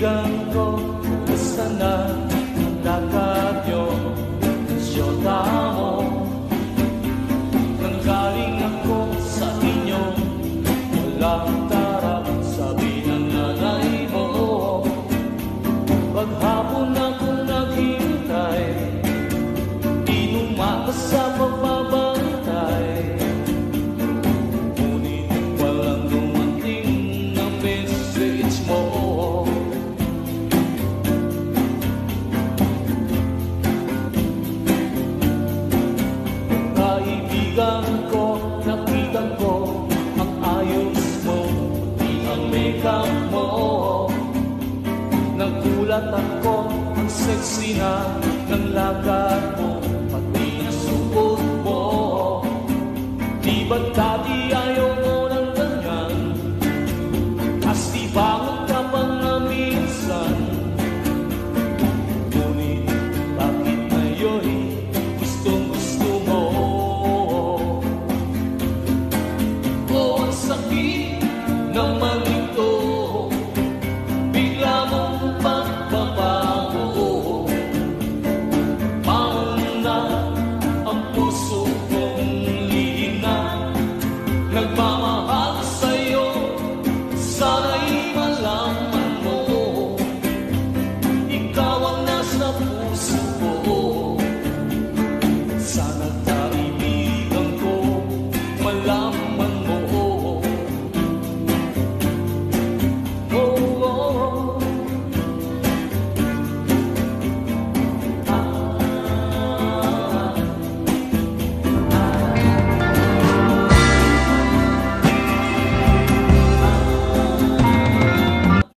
kaibigan ko lika mo. Nagulat ako ang sexy na ng lakad mo Pati na sukot mo. Di ba't dati ay